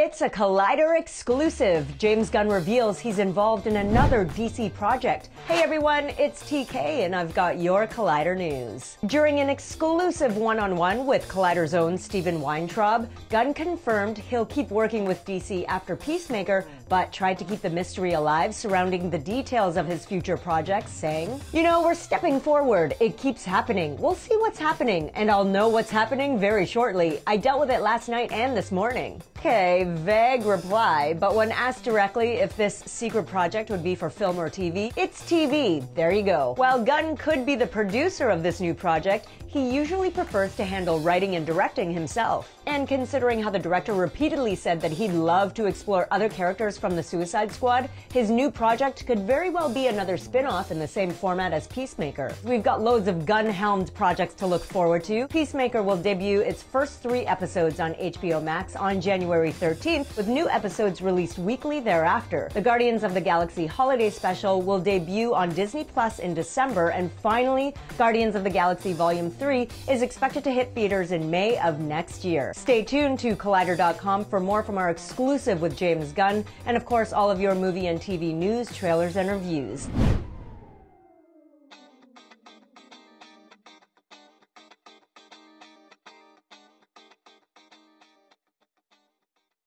It's a Collider exclusive. James Gunn reveals he's involved in another DC project. Hey everyone, it's TK and I've got your Collider news. During an exclusive one-on-one with Collider's own Steven Weintraub, Gunn confirmed he'll keep working with DC after Peacemaker, but tried to keep the mystery alive surrounding the details of his future projects, saying, You know, we're stepping forward. It keeps happening. We'll see what's happening, and I'll know what's happening very shortly. I dealt with it last night and this morning. Okay, vague reply, but when asked directly if this secret project would be for film or TV, it's TV. There you go. While Gunn could be the producer of this new project, he usually prefers to handle writing and directing himself. And considering how the director repeatedly said that he'd love to explore other characters from the Suicide Squad, his new project could very well be another spin-off in the same format as Peacemaker. We've got loads of Gunn-helmed projects to look forward to. Peacemaker will debut its first three episodes on HBO Max on January 13th, with new episodes released weekly thereafter. The Guardians of the Galaxy Holiday Special will debut on Disney Plus in December, and finally, Guardians of the Galaxy Volume 3 is expected to hit theaters in May of next year. Stay tuned to Collider.com for more from our exclusive with James Gunn, and of course, all of your movie and TV news, trailers, and reviews.